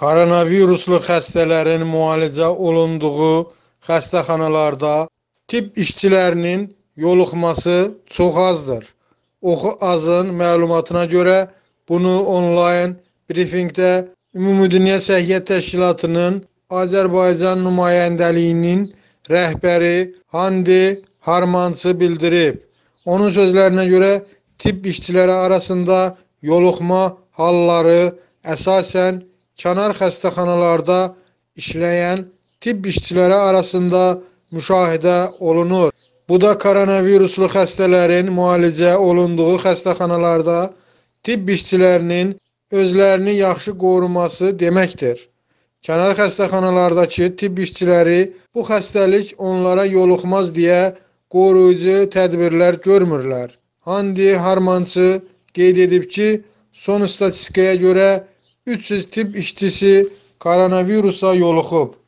Koronaviruslu xəstələrin müalicə olunduğu xəstəxanalarda tibb işçilərinin yoluxması çox azdır. Oxu Azın məlumatına görə bunu onlayn brifinqdə Ümumdünya Səhiyyə Təşkilatının Azərbaycan nümayəndəliyinin rəhbəri Handi Harmançı bildirib. Onun sözlərinə görə tibb işçiləri arasında yoluxma halları əsasən kənar xəstəxanalarda işləyən tibb işçiləri arasında müşahidə olunur. Bu da koronaviruslu xəstələrin müalicə olunduğu xəstəxanalarda tibb işçilərinin özlərini yaxşı qoruması deməkdir. Kənar xəstəxanalardakı tibb işçiləri bu xəstəlik onlara yoluxmaz deyə qoruyucu tədbirlər görmürlər. Handi Harmançı qeyd edib ki, son statistikaya görə 300 tibb işçisi koronavirusa yoluxub.